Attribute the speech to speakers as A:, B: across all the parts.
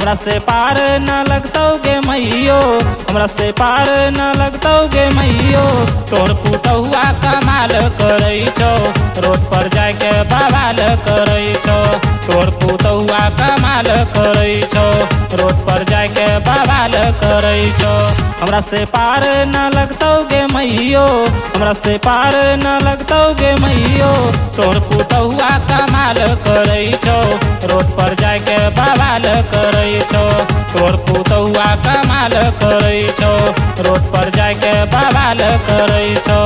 A: हमरा से पार न लगतौ गे मैयो हमरा से पार न लगतौ गे मैयो तोर पुतौआ कमाल करै छौ रोड पर जाके बवाल करै छौ तोर पुतहुआ कमाल करै छौ पर जाके बवाल करै छौ। हमरा से पार न लगतौ गे मैयो हमरा से पार न लगतौ गे मैयो तोर पुतौआ कमाल करै छौ। रोड पर जाके बवाल करै छौ। तोर पुतहुआ कमाल करै छौ। रोड पर जाके बवाल करै छौ।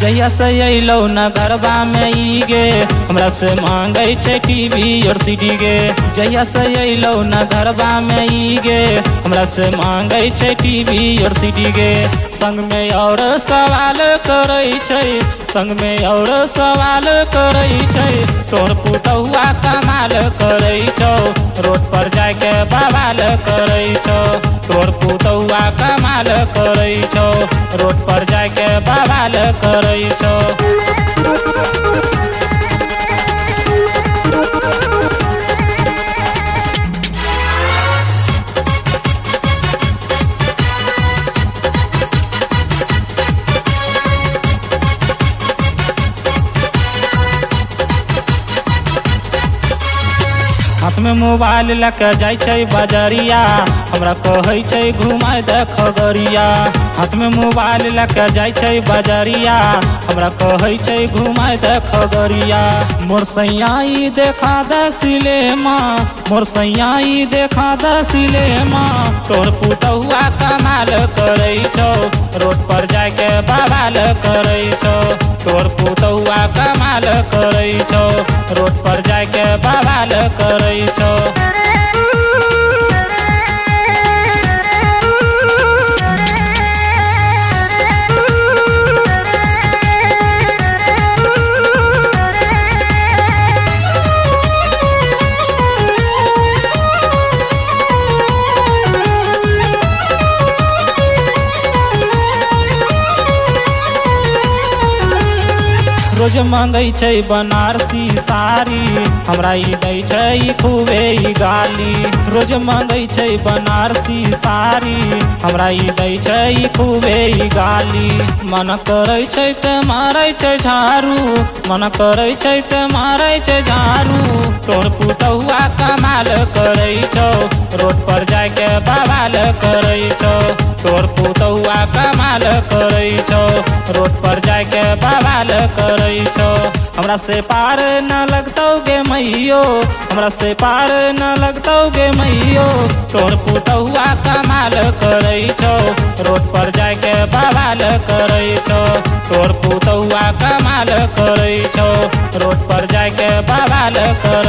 A: जहिया से अइलौ न घरबा में ई गे। हमरा से मांगै छै टीवी और सीडी गे। जहिया से अइलौ न घरबा में ई गे। हमरा से मांगै छै टीवी और सीडी गे। संग में और सवाल करै छै। संग में और सवाल करै छै। तोर पुतहुआ कमाल करै छौ। रोड पर जाके बवाल करै छौ। तोर पुतहुआ कमाल करै छौ। रोड पर छौ। हाथ में मोबाइल लेके जाइ छै बजरिया। हमरा कहै छै, घुमाय देख गरिया हाथ में मोबाइल लेके जाइ छै बजरिया। हमरा कहै छै, घुमाय देख गरिया मोर सैयाई देखा दे सिलेमा मोर सैयाई देखा दे सिलेमा तोर पुतहुआ कमाल करै छौ। रोड पर जाके बवाल करै छौ। तोर पुतहुआ कमाल करै छौ। रोड पर रोज मांगै छै बनारसी साड़ी। हमरा ई दै छै खूबे ई गाली। रोज मांगै छै बनारसी साड़ी। हमरा ई दै छै खूबे ई गाली। मन करै छै त मारै छै झाड़ू। मन करै छै त मारै छै झाड़ू। तोर पुतहुआ कमाल करै छौ। रोड पर जाके बवाल करै छौ। तोर पुतहुआ कमाल करै छौ। करै हमरा से पार न लगतौ गे मैयो हमरा से पार न लगतौ गे मैयो तोर पुतहुआ कमाल करै छौ। रोड पर जाके बवाल करै छौ। तोर पुतहुआ कमाल करै छौ। रोड पर जाके बवाल करै